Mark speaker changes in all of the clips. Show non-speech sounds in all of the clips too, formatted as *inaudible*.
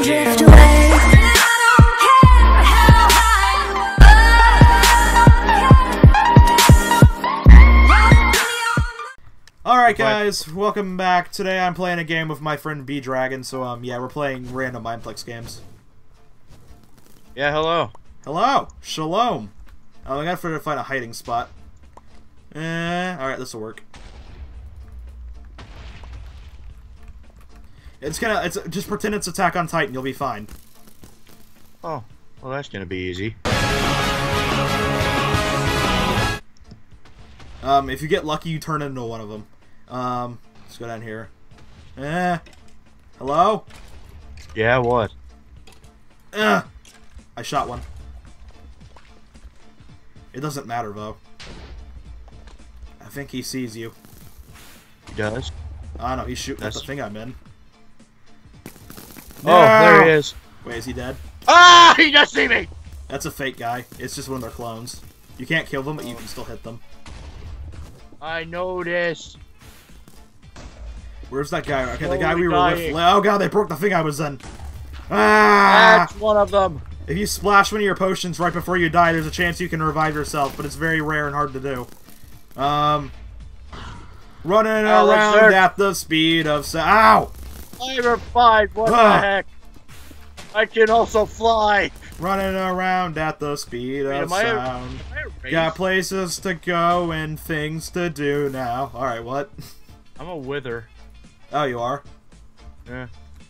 Speaker 1: and drift away.
Speaker 2: Alright guys, welcome back. Today I'm playing a game with my friend B Dragon, so um yeah, we're playing random Mineplex games.
Speaker 3: Yeah, hello.
Speaker 2: Hello! Shalom! Oh, I gotta figure to find a hiding spot. Eh, alright, this'll work. It's gonna it's just pretend it's Attack on Titan, you'll be fine.
Speaker 3: Oh, well that's gonna be easy.
Speaker 2: Um, if you get lucky, you turn into one of them. Um, let's go down here. Eh. Hello?
Speaker 3: Yeah, what?
Speaker 2: Eh. I shot one. It doesn't matter, though. I think he sees you.
Speaker 3: He does?
Speaker 2: I don't know, he's shooting at
Speaker 3: That's-
Speaker 2: the thing I'm in.
Speaker 3: Oh, there he is.
Speaker 2: Wait, is he dead?
Speaker 3: Ah, he just see me!
Speaker 2: That's a fake guy. It's just one of their clones. You can't kill them, but you can still hit them.
Speaker 3: I know this.
Speaker 2: Where's that guy? Okay, the guy we were with. Oh god, they broke the thing I was in. Ah!
Speaker 3: That's one of them.
Speaker 2: If you splash one of your potions right before you die, there's a chance you can revive yourself, but it's very rare and hard to do. Um, running around
Speaker 3: search.
Speaker 2: at the speed of sound. Ow!
Speaker 3: I replied, what
Speaker 2: Ah.
Speaker 3: the heck? I can also fly.
Speaker 2: Running around at the speed
Speaker 3: Wait,
Speaker 2: of
Speaker 3: am I a-
Speaker 2: sound.
Speaker 3: I a?
Speaker 2: Got places to go and things to do now. Alright, what? *laughs*
Speaker 3: I'm a wither.
Speaker 2: Oh, you are?
Speaker 3: Yeah.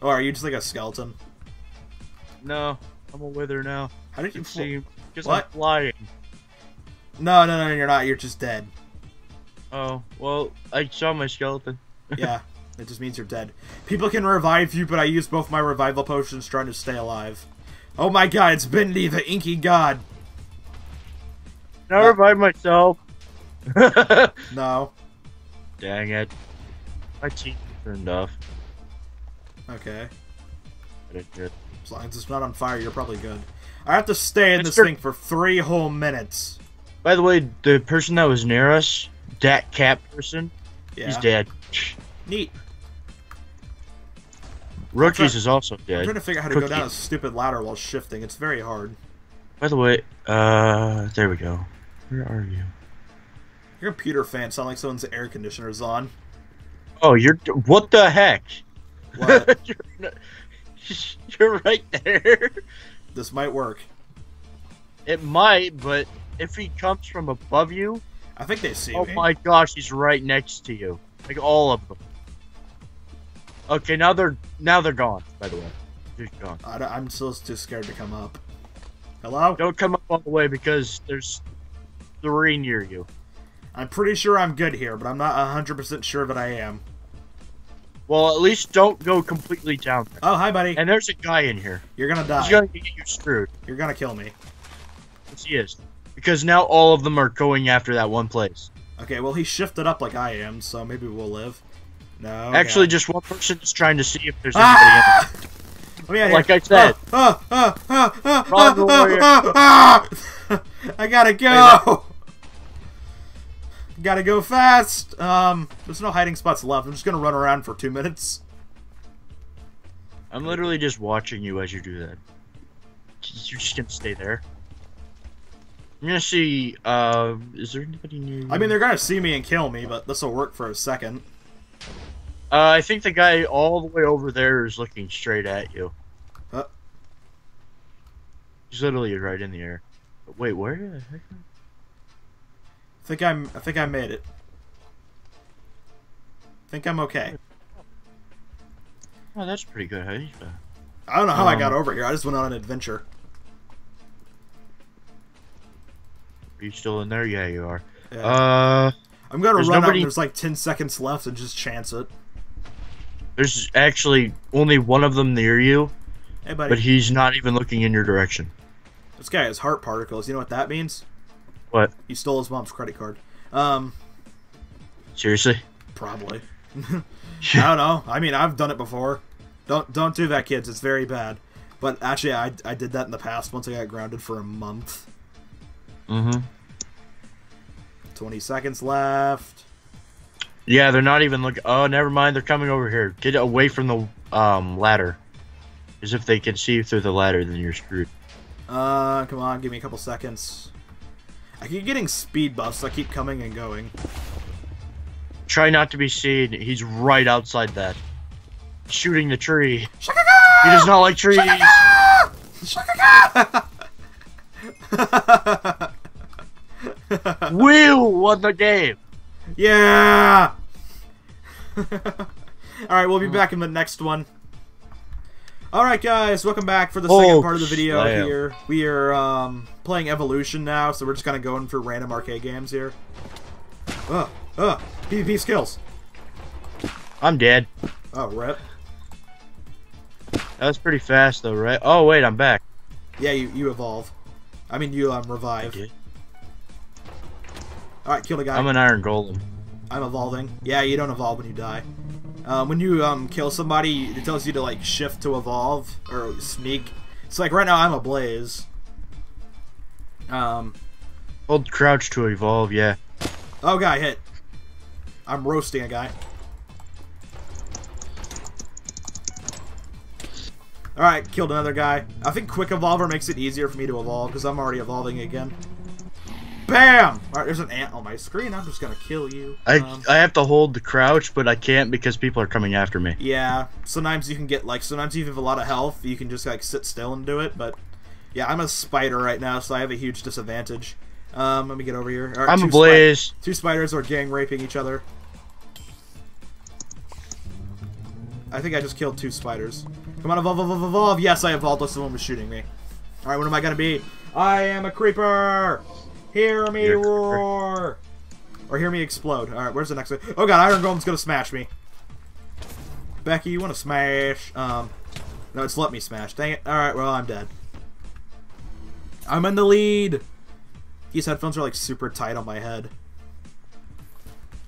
Speaker 2: Oh, are you just like a skeleton?
Speaker 3: No, I'm a wither now.
Speaker 2: How did you
Speaker 3: see, because? I'm flying.
Speaker 2: No, no, no, you're not. You're just dead.
Speaker 3: Oh, well, I saw my skeleton.
Speaker 2: Yeah, *laughs* it just means you're dead. People can revive you, but I use both my revival potions trying to stay alive. Oh my god, it's Bendy, the inky god.
Speaker 3: Can I revive myself? *laughs*
Speaker 2: No.
Speaker 3: Dang it. My teeth turned off.
Speaker 2: Okay.
Speaker 3: I didn't.
Speaker 2: As long as it's not on fire, you're probably good. I have to stay in this thing for three whole minutes.
Speaker 3: By the way, the person that was near us, that cat person,
Speaker 2: Yeah.
Speaker 3: he's dead.
Speaker 2: Neat.
Speaker 3: Rookies is also dead.
Speaker 2: I'm trying to figure out how to go down a stupid ladder while shifting. It's very hard.
Speaker 3: By the way, uh, there we go. Where are you?
Speaker 2: Your computer fan sound like someone's air conditioner is on.
Speaker 3: Oh, you're what the heck?
Speaker 2: What? *laughs*
Speaker 3: you're, not- *laughs* you're right there.
Speaker 2: this might work.
Speaker 3: It might, but if he comes from above you,
Speaker 2: I think they see
Speaker 3: oh
Speaker 2: me.
Speaker 3: my gosh, he's right next to you. Like all of them. Okay, now they're now they're gone. By the way, they're gone.
Speaker 2: I, am still too scared to come up. Hello?
Speaker 3: Don't come up all the way because there's three near you.
Speaker 2: I'm pretty sure I'm good here, but I'm not 100% sure that I am.
Speaker 3: Well, at least don't go completely down there.
Speaker 2: Oh, hi, buddy.
Speaker 3: And there's a guy in here.
Speaker 2: You're gonna die.
Speaker 3: He's gonna get you screwed.
Speaker 2: You're gonna kill me.
Speaker 3: Yes, he is. Because now all of them are going after that one place.
Speaker 2: Okay, well, he shifted up like I am, so maybe we'll live. No.
Speaker 3: Actually, just one person is trying to see if there's anybody in
Speaker 2: Ah! Me out
Speaker 3: Like
Speaker 2: here.
Speaker 3: I said.
Speaker 2: Ah, ah, ah, ah, ah, ah, ah. *laughs* I gotta go. Gotta go fast. Um, there's no hiding spots left. I'm just gonna run around for two minutes.
Speaker 3: I'm literally just watching you as you do that. You're just gonna stay there. I'm gonna see. Uh, is there anybody near you?
Speaker 2: I mean, they're gonna see me and kill me, but this will work for a second.
Speaker 3: Uh, I think the guy all the way over there is looking straight at you.
Speaker 2: Huh?
Speaker 3: He's literally right in the air. But wait, where the heck?
Speaker 2: I think I'm. I think I made it. think I'm okay.
Speaker 3: Oh, that's pretty good. Hey, uh,
Speaker 2: I don't know how I
Speaker 3: Um,
Speaker 2: got over here. I just went on an adventure.
Speaker 3: Are you still in there? Yeah, you are.
Speaker 2: Yeah.
Speaker 3: Uh,
Speaker 2: I'm gonna run out.
Speaker 3: nobody-
Speaker 2: And there's like ten seconds left, and just chance it.
Speaker 3: There's actually only one of them near you,
Speaker 2: Hey, buddy.
Speaker 3: but he's not even looking in your direction.
Speaker 2: This guy has heart particles. You know what that means?
Speaker 3: What?
Speaker 2: He stole his mom's credit card. Um,
Speaker 3: Seriously?
Speaker 2: probably. *laughs* I don't know. I mean, I've done it before. Don't don't do that, kids. It's very bad. But actually, I, I did that in the past. Once I got grounded for a month.
Speaker 3: Mm-hmm.
Speaker 2: Twenty seconds left.
Speaker 3: Yeah, they're not even looking. Oh, never mind. They're coming over here. Get away from the um ladder. Because if they can see you through the ladder, then you're screwed.
Speaker 2: Uh, come on, give me a couple seconds. I keep getting speed buffs, so I keep coming and going.
Speaker 3: Try not to be seen. He's right outside that. Shooting the tree.
Speaker 2: Shaka!
Speaker 3: He does not like trees.
Speaker 2: Shaka! *laughs*
Speaker 3: Will won the game.
Speaker 2: Yeah! *laughs* Alright, we'll be back in the next one. Alright guys, welcome back for the second
Speaker 3: Oh,
Speaker 2: part of the video
Speaker 3: slam.
Speaker 2: here. We are um, playing Evolution now, so we're just kind of going for random arcade games here. Ugh, ugh, PvP skills.
Speaker 3: I'm dead.
Speaker 2: Oh, rip.
Speaker 3: That was pretty fast though, right? Oh wait, I'm back.
Speaker 2: Yeah, you, you evolve. I mean, you um, revive. Alright, kill the guy.
Speaker 3: I'm an iron golem.
Speaker 2: I'm evolving. Yeah, you don't evolve when you die. Um, when you um, kill somebody, it tells you to like shift to evolve or sneak. It's like right now I'm a blaze. Um,
Speaker 3: Hold crouch to evolve, yeah.
Speaker 2: oh, guy hit. I'm roasting a guy. All right, killed another guy. I think quick evolver makes it easier for me to evolve because I'm already evolving again. Bam! All right, there's an ant on my screen. I'm just gonna kill you.
Speaker 3: I
Speaker 2: Um,
Speaker 3: I have to hold the crouch, but I can't because people are coming after me.
Speaker 2: Yeah, sometimes you can get like sometimes you have a lot of health, you can just like sit still and do it. But yeah, I'm a spider right now, so I have a huge disadvantage. Um, let me get over here. All right,
Speaker 3: I'm
Speaker 2: two
Speaker 3: a
Speaker 2: spi- two spiders are gang raping each other. I think I just killed two spiders. Come on, evolve, evolve, evolve. Yes, I evolved. Someone was shooting me. All right, what am I gonna be? I am a creeper. Hear me
Speaker 3: You're a creeper.
Speaker 2: roar, or hear me explode. All right, where's the next one? Oh god, Iron Golem's gonna smash me. Becky, you want to smash? Um, no, it's let me smash. Dang it. All right, well, I'm dead. I'm in the lead. These headphones are like super tight on my head.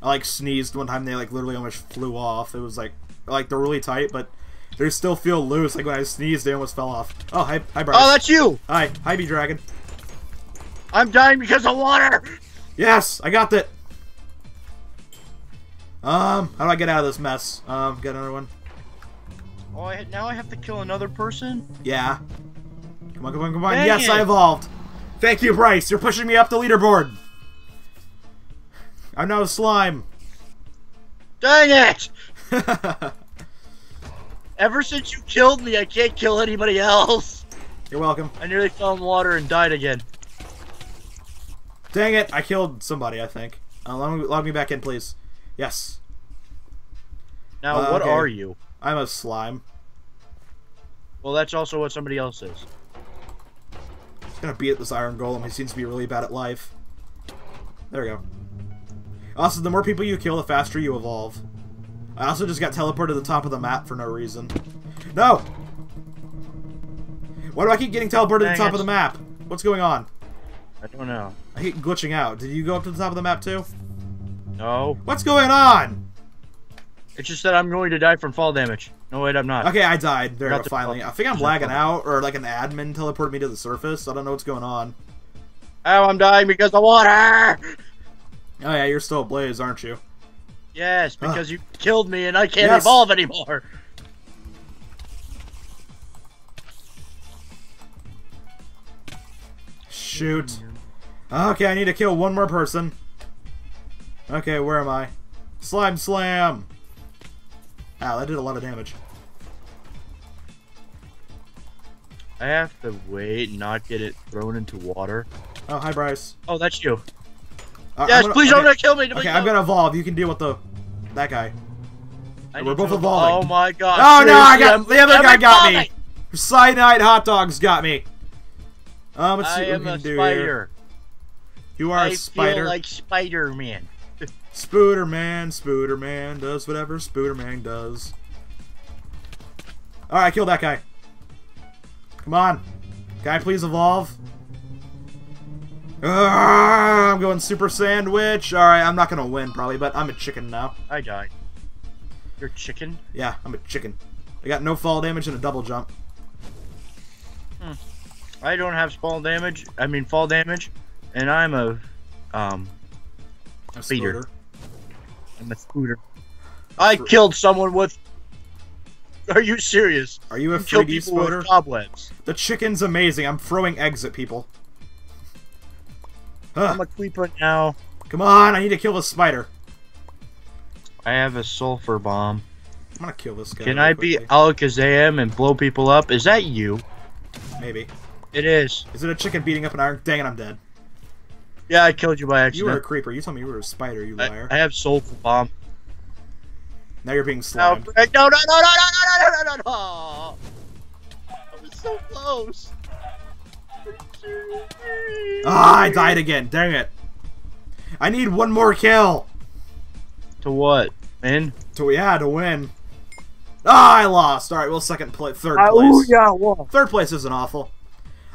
Speaker 2: I like sneezed one time. They like literally almost flew off. It was like like they're really tight, but they still feel loose. Like when I sneezed, they almost fell off. Oh, hi, hi, Bryce.
Speaker 3: Oh, that's you!
Speaker 2: Hi, hi, B Dragon.
Speaker 3: I'm dying because of water!
Speaker 2: Yes, I got that. Um, how do I get out of this mess? Um, get another one.
Speaker 3: Oh, I, now I have to kill another person?
Speaker 2: Yeah. Come on, come on, come on.
Speaker 3: Dang
Speaker 2: yes,
Speaker 3: it.
Speaker 2: I evolved. Thank you, Bryce. You're pushing me up the leaderboard. I'm now a slime.
Speaker 3: Dang it! *laughs* Ever since you killed me, I can't kill anybody else.
Speaker 2: You're welcome.
Speaker 3: I nearly fell in water and died again.
Speaker 2: Dang it, I killed somebody, I think. Uh, log, me, log me back in, please. Yes,
Speaker 3: Now,
Speaker 2: Uh,
Speaker 3: what
Speaker 2: okay.
Speaker 3: are you?
Speaker 2: I'm a slime.
Speaker 3: Well, that's also what somebody else is.
Speaker 2: Just gonna beat this Iron Golem. He seems to be really bad at life. There we go. Also, the more people you kill, the faster you evolve. I also just got teleported to the top of the map for no reason. No! Why do I keep getting teleported to the top
Speaker 3: it.
Speaker 2: of the map? What's going on?
Speaker 3: I don't know.
Speaker 2: I keep glitching out. Did you go up to the top of the map too?
Speaker 3: No.
Speaker 2: What's going on?
Speaker 3: It's just that I'm going to die from fall damage. No, wait, I'm not.
Speaker 2: Okay, I died. There,
Speaker 3: Got
Speaker 2: we go,
Speaker 3: the-
Speaker 2: finally. I think I'm lagging out, or like an admin teleported me to the surface. I don't know what's going on.
Speaker 3: Oh, I'm dying because of water!
Speaker 2: Oh yeah, you're still ablaze, aren't you?
Speaker 3: Yes, because you killed me and I can't
Speaker 2: Yes.
Speaker 3: evolve anymore.
Speaker 2: Shoot. Okay, I need to kill one more person. Okay, where am I? Slime slam! Ow, that did a lot of damage.
Speaker 3: I have to wait and not get it thrown into water.
Speaker 2: Oh, hi, Bryce.
Speaker 3: Oh, that's you.
Speaker 2: Uh,
Speaker 3: Yes,
Speaker 2: gonna-
Speaker 3: please
Speaker 2: okay,
Speaker 3: don't kill me. Please
Speaker 2: Okay, I'm gonna evolve. You can deal with the that guy.
Speaker 3: I
Speaker 2: we're both evolving.
Speaker 3: Oh my god.
Speaker 2: Oh no, I got the other
Speaker 3: I'm
Speaker 2: guy got me. Cyanide hot dogs got me. Um, let's see
Speaker 3: I
Speaker 2: what
Speaker 3: am
Speaker 2: we
Speaker 3: a
Speaker 2: can do here.
Speaker 3: Spider.
Speaker 2: You are
Speaker 3: I
Speaker 2: a spider.
Speaker 3: feel like Spider-Man. *laughs*
Speaker 2: Spooder Man, Spooder Man does whatever Spooder Man does. Alright, kill that guy. Come on. Guy, please evolve? Ah, I'm going Super Sandwich. Alright, I'm not gonna win probably, but I'm a chicken now.
Speaker 3: I died. You're chicken?
Speaker 2: Yeah, I'm a chicken. I got no fall damage and a double jump. Hmm.
Speaker 3: I don't have fall damage. I mean fall damage, and I'm a um
Speaker 2: A
Speaker 3: Speeder.
Speaker 2: Spooder.
Speaker 3: I'm a scooter. I killed someone with Are you serious?
Speaker 2: Are you a
Speaker 3: Kill
Speaker 2: 3D
Speaker 3: people
Speaker 2: spoiler?
Speaker 3: with cobwebs.
Speaker 2: The chicken's amazing. I'm throwing eggs at people. Huh.
Speaker 3: I'm a creeper now.
Speaker 2: Come on, I need to kill this spider.
Speaker 3: I have a sulfur bomb.
Speaker 2: I'm gonna kill this guy.
Speaker 3: Can I be. Alakazam and blow people up? Is that you?
Speaker 2: Maybe.
Speaker 3: It is.
Speaker 2: Is it a chicken beating up an iron? Dang it, I'm dead.
Speaker 3: Yeah, I killed you by accident.
Speaker 2: You were a creeper. You told me you were a spider, you
Speaker 3: I,
Speaker 2: liar.
Speaker 3: I have sulfur bomb.
Speaker 2: now you're being
Speaker 3: No, no, no, no, no, no, no, no, no, no, no. I was so close.
Speaker 2: Ah, I died again. Dang it. I need one more kill.
Speaker 3: To what? In?
Speaker 2: To yeah, to win. Ah, I lost. All right, well, second place, third
Speaker 3: Uh,
Speaker 2: place.
Speaker 3: ooh, yeah, well.
Speaker 2: Third place isn't awful.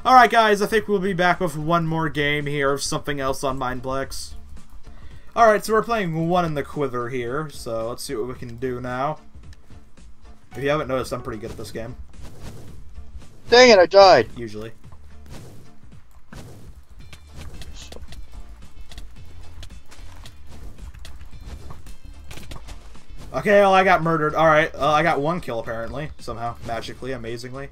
Speaker 2: All right, guys, I think we'll be back with one more game here of something else on Mineplex. All right, so we're playing one in the quiver here, so let's see what we can do now. If you haven't noticed, I'm pretty good at this game,
Speaker 3: Dang it, I died.
Speaker 2: usually. Okay, well, I got murdered. Alright, uh, I got one kill, apparently. Somehow. Magically, amazingly.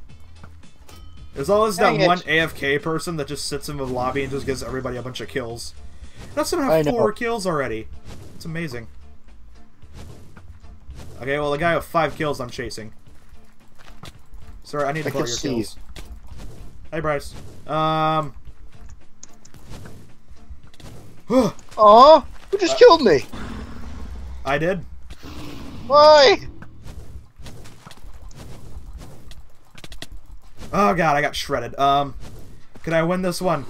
Speaker 2: There's always that
Speaker 3: it.
Speaker 2: one AFK person that just sits in the lobby and just gives everybody a bunch of kills. That's someone
Speaker 3: I
Speaker 2: have
Speaker 3: know.
Speaker 2: four kills already. It's amazing. Okay, well, the guy with five kills I'm chasing. Sorry, I need to
Speaker 3: I
Speaker 2: borrow your
Speaker 3: see
Speaker 2: kills. Hey, Bryce. Um... *gasps*
Speaker 3: Aw, who just killed me?
Speaker 2: I did.
Speaker 3: Why?
Speaker 2: Oh god, I got shredded. Um, can I win this one?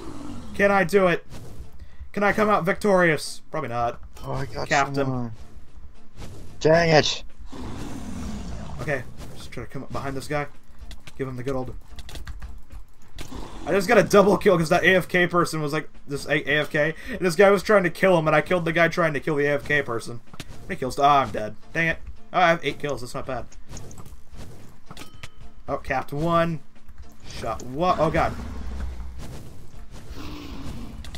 Speaker 2: Can I do it? Can I come out victorious? Probably not.
Speaker 3: Oh, I got
Speaker 2: him.
Speaker 3: someone. Dang it.
Speaker 2: Okay, just try to come up behind this guy. Give him the good old. I just got a double kill because that AFK person was like this A- AFK, and this guy was trying to kill him, and I killed the guy trying to kill the AFK person. How many kills? Ah, I'm dead. Dang it. Oh, I have eight kills. That's not bad. Oh, capped one. Shot what? Oh god.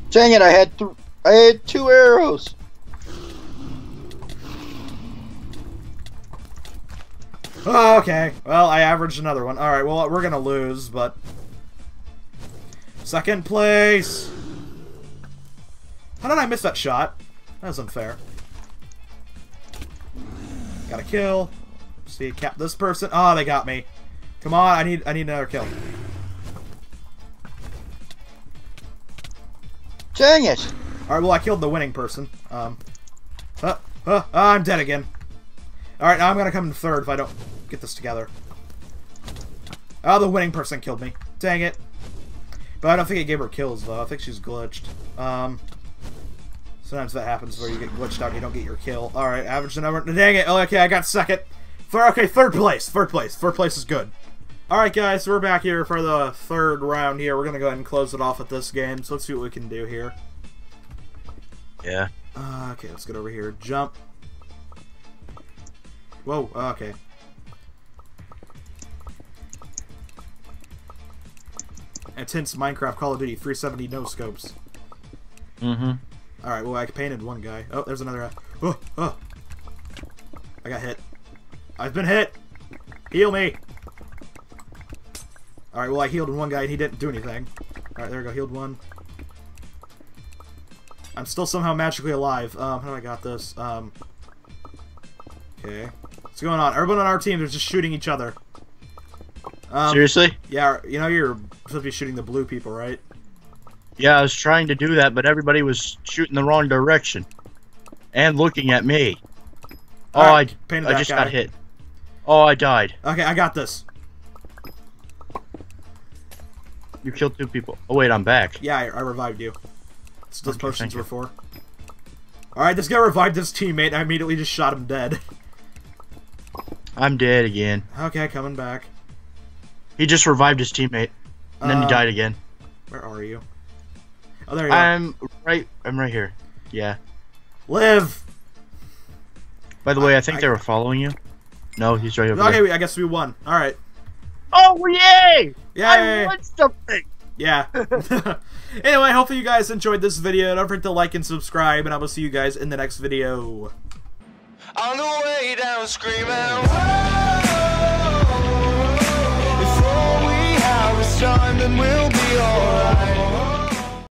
Speaker 3: Dang it, I had th- I had two arrows.
Speaker 2: Oh, okay. Well, I averaged another one. Alright, well, we're gonna lose, but... Second place! How did I miss that shot? That's unfair. Got a kill. See, cap this person. Oh, they got me. Come on, I need I need another kill.
Speaker 3: Dang it.
Speaker 2: Alright, well, I killed the winning person. Um, uh, uh, I'm dead again. Alright, now I'm gonna come in third if I don't get this together. Oh, the winning person killed me. Dang it. But I don't think it gave her kills, though. I think she's glitched. Um, sometimes that happens where you get glitched out and you don't get your kill. Alright, average the number. Dang it. Oh, okay, I got second. Third, okay, third place. Third place. Third place is good. Alright, guys, we're back here for the third round here. We're gonna go ahead and close it off with this game. So let's see what we can do here.
Speaker 3: Yeah.
Speaker 2: Uh, okay, let's get over here. Jump. Whoa, uh, okay. Intense Minecraft Call of Duty 370 no scopes.
Speaker 3: Mm-hmm.
Speaker 2: Alright, well, I painted one guy. Oh, there's another guy. Oh, oh. I got hit. I've been hit! Heal me! Alright, well, I healed one guy and he didn't do anything. Alright, there we go. Healed one. I'm still somehow magically alive. Um, how do I got this? Um, okay. What's going on? Everyone on our team is just shooting each other. Um,
Speaker 3: Seriously?
Speaker 2: yeah, you know you're supposed to be shooting the blue people, right?
Speaker 3: Yeah, I was trying to do that, but everybody was shooting the wrong direction. And looking at me. Oh,
Speaker 2: Alright,
Speaker 3: I, I just
Speaker 2: guy.
Speaker 3: got hit. Oh, I died.
Speaker 2: Okay, I got this.
Speaker 3: You killed two people. Oh, wait, I'm back.
Speaker 2: Yeah, I, I revived you. Those
Speaker 3: Okay,
Speaker 2: potions were for. Alright, this guy revived his teammate, and I immediately just shot him dead.
Speaker 3: I'm dead again.
Speaker 2: okay, coming back.
Speaker 3: He just revived his teammate, and then
Speaker 2: Uh,
Speaker 3: he died again.
Speaker 2: Where are you? Oh, there you are.
Speaker 3: I'm right. I'm right here. Yeah.
Speaker 2: Live!
Speaker 3: By the way, I think
Speaker 2: I-
Speaker 3: they were following you. No, he's right over
Speaker 2: Okay,
Speaker 3: there.
Speaker 2: we- I guess we won. Alright.
Speaker 3: Oh yay!
Speaker 2: Yay!
Speaker 3: I won something.
Speaker 2: Yeah. *laughs* anyway, hopefully you guys enjoyed this video. Don't forget to like and subscribe, and I will see you guys in the next video.
Speaker 1: On the way down, screaming. Before we have a son, then we'll be alright.